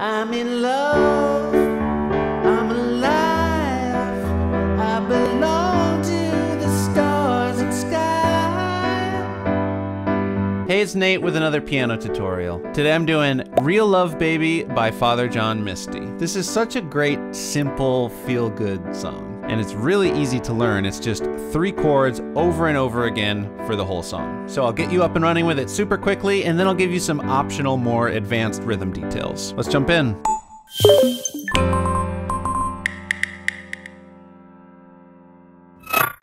I'm in love. I'm alive. I belong to the stars and sky. Hey, it's Nate with another piano tutorial. Today I'm doing Real Love Baby by Father John Misty. This is such a great, simple, feel good song. And it's really easy to learn. It's just three chords over and over again for the whole song. So I'll get you up and running with it super quickly, and then I'll give you some optional, more advanced rhythm details. Let's jump in.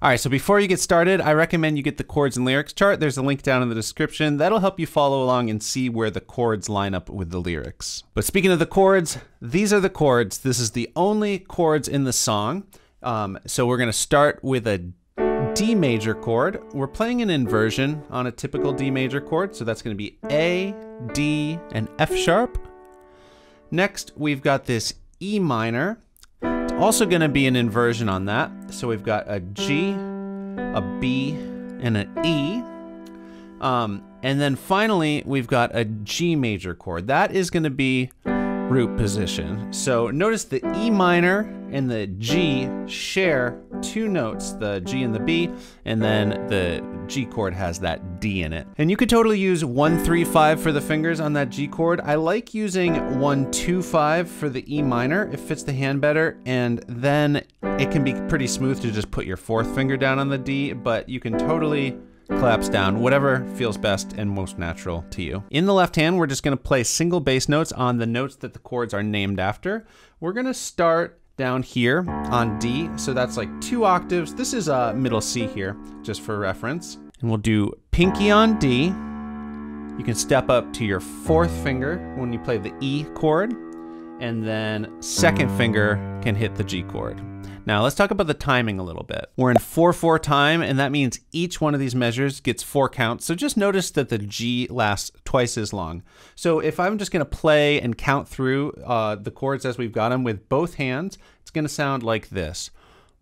All right, so before you get started, I recommend you get the chords and lyrics chart. There's a link down in the description. That'll help you follow along and see where the chords line up with the lyrics. But speaking of the chords, these are the chords. This is the only chords in the song. Um, so we're going to start with a D major chord. We're playing an inversion on a typical D major chord. So that's going to be A, D, and F sharp. Next, we've got this E minor. It's also going to be an inversion on that. So we've got a G, a B, and an E. Um, and then finally, we've got a G major chord. That is going to be root position. So notice the E minor and the G share two notes, the G and the B, and then the G chord has that D in it. And you could totally use one, three, five for the fingers on that G chord. I like using one, two, five for the E minor. It fits the hand better, and then it can be pretty smooth to just put your fourth finger down on the D, but you can totally collapse down, whatever feels best and most natural to you. In the left hand, we're just gonna play single bass notes on the notes that the chords are named after. We're gonna start down here on D, so that's like two octaves. This is a middle C here, just for reference. And we'll do pinky on D. You can step up to your fourth finger when you play the E chord, and then second finger can hit the G chord. Now let's talk about the timing a little bit. We're in 4-4 time, and that means each one of these measures gets four counts. So just notice that the G lasts twice as long. So if I'm just gonna play and count through uh, the chords as we've got them with both hands, it's gonna sound like this.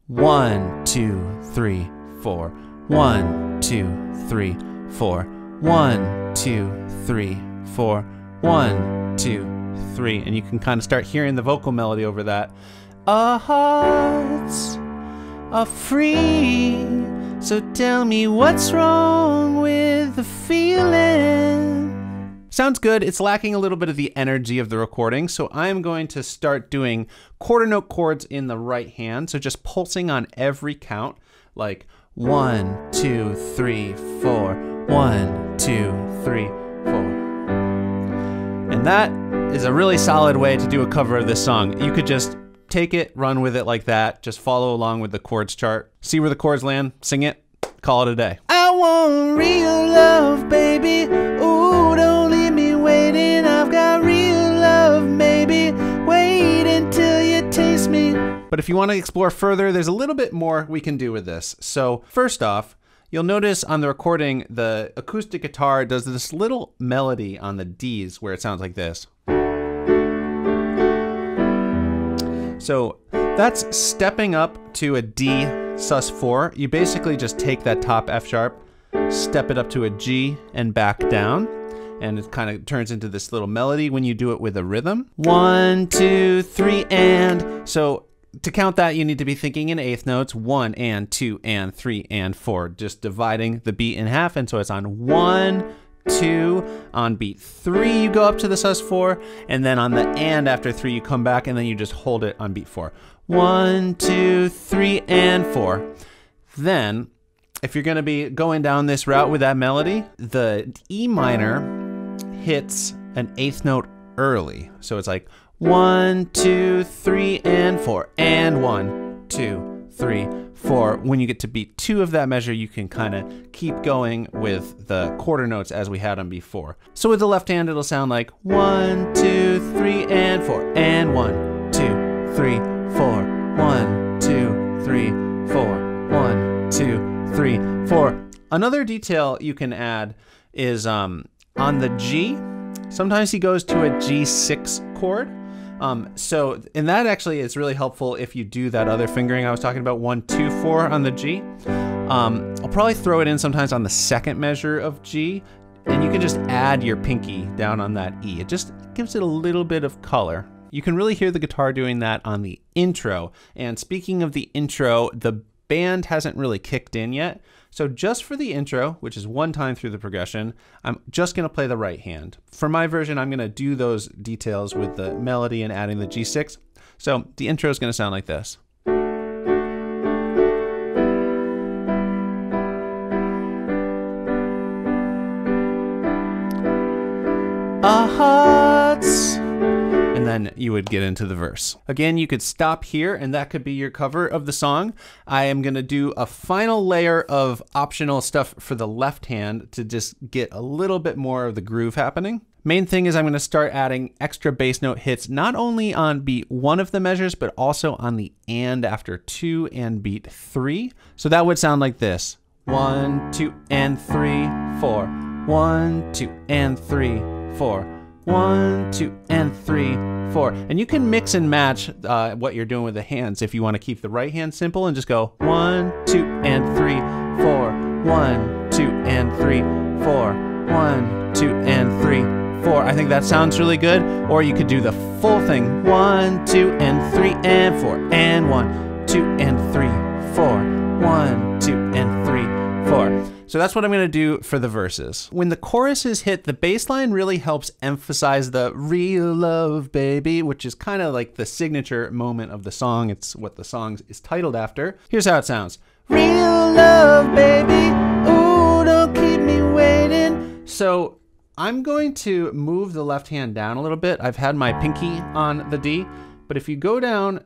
One, two, three, four. One, two, three, four. One, two, three, four. One, two, three. And you can kind of start hearing the vocal melody over that. Our hearts are free. So tell me what's wrong with the feeling. Sounds good. It's lacking a little bit of the energy of the recording, so I'm going to start doing quarter note chords in the right hand. So just pulsing on every count, like one, two, three, four, one, two, three, four. And that is a really solid way to do a cover of this song. You could just take it, run with it like that. Just follow along with the chords chart. See where the chords land, sing it, call it a day. I want real love, baby. Ooh, don't leave me waiting. I've got real love, maybe. Wait until you taste me. But if you want to explore further, there's a little bit more we can do with this. So, first off, you'll notice on the recording, the acoustic guitar does this little melody on the Ds where it sounds like this. So that's stepping up to a D sus4. You basically just take that top F sharp, step it up to a G, and back down. And it kind of turns into this little melody when you do it with a rhythm. One, two, three, and. So to count that, you need to be thinking in eighth notes one and two and three and four, just dividing the beat in half. And so it's on one, two. On beat three, you go up to the sus4, and then on the and after three, you come back, and then you just hold it on beat four. One, two, three, and four. Then, if you're gonna be going down this route with that melody, the E minor hits an eighth note early. So it's like one, two, three, and four, and one, two, three, four. When you get to beat two of that measure, you can kind of keep going with the quarter notes as we had them before. So with the left hand, it'll sound like one, two, three, and four, and one, two, three, four, one, two, three, four, one, two, three, four. Another detail you can add is um, on the G, sometimes he goes to a G6 chord. Um, so, and that actually is really helpful if you do that other fingering I was talking about, one, two, four on the G. Um, I'll probably throw it in sometimes on the second measure of G. And you can just add your pinky down on that E. It just gives it a little bit of color. You can really hear the guitar doing that on the intro. And speaking of the intro, the band hasn't really kicked in yet. So just for the intro, which is one time through the progression, I'm just going to play the right hand. For my version, I'm going to do those details with the melody and adding the G6. So the intro is going to sound like this. You would get into the verse. Again, you could stop here and that could be your cover of the song. I am going to do a final layer of optional stuff for the left hand to just get a little bit more of the groove happening. Main thing is I'm going to start adding extra bass note hits not only on beat one of the measures, but also on the and after two and beat three. So that would sound like this. One, two, and three, four. One, two, and three, four. One, two, and three, four. And you can mix and match uh, what you're doing with the hands if you want to keep the right hand simple and just go one, two, and three, four. One, two, and three, four. One, two, and three, four. I think that sounds really good. Or you could do the full thing one, two, and three, and four. And one, two, and three, four. One, two, and three, four. So that's what I'm going to do for the verses. When the choruses hit, the bass line really helps emphasize the real love, baby, which is kind of like the signature moment of the song. It's what the song is titled after. Here's how it sounds Real love, baby. Ooh, don't keep me waiting. So I'm going to move the left hand down a little bit. I've had my pinky on the D, but if you go down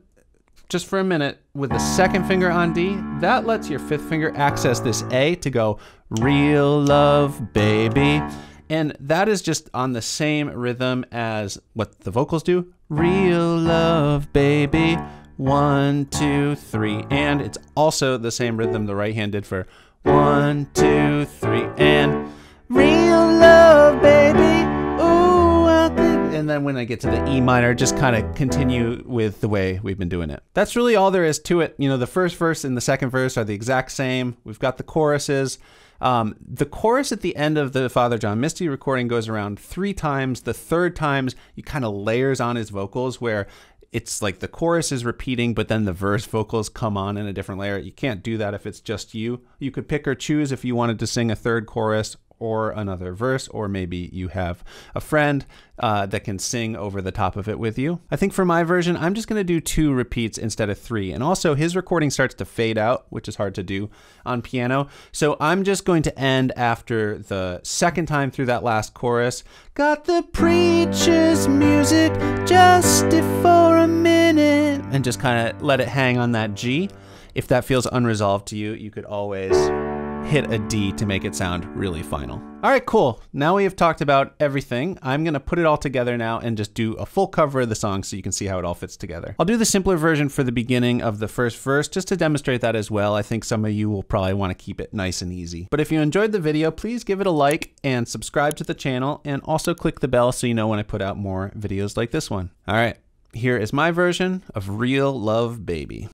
just for a minute with the second finger on D, that lets your fifth finger access this A to go real love, baby. And that is just on the same rhythm as what the vocals do. Real love, baby. One, two, three. And it's also the same rhythm the right hand did for one, two, three, and real And then when I get to the E minor, just kind of continue with the way we've been doing it. That's really all there is to it. You know, the first verse and the second verse are the exact same. We've got the choruses. Um, the chorus at the end of the Father John Misty recording goes around three times. The third times, he kind of layers on his vocals where it's like the chorus is repeating, but then the verse vocals come on in a different layer. You can't do that if it's just you. You could pick or choose if you wanted to sing a third chorus or another verse, or maybe you have a friend uh, that can sing over the top of it with you. I think for my version, I'm just going to do two repeats instead of three. And also, his recording starts to fade out, which is hard to do on piano. So I'm just going to end after the second time through that last chorus. Got the preacher's music just for a minute. And just kind of let it hang on that G. If that feels unresolved to you, you could always hit a D to make it sound really final. All right, cool. Now we have talked about everything. I'm to put it all together now and just do a full cover of the song so you can see how it all fits together. I'll do the simpler version for the beginning of the first verse just to demonstrate that as well. I think some of you will probably want to keep it nice and easy. But if you enjoyed the video, please give it a like and subscribe to the channel and also click the bell so you know when I put out more videos like this one. All right, here is my version of Real Love Baby.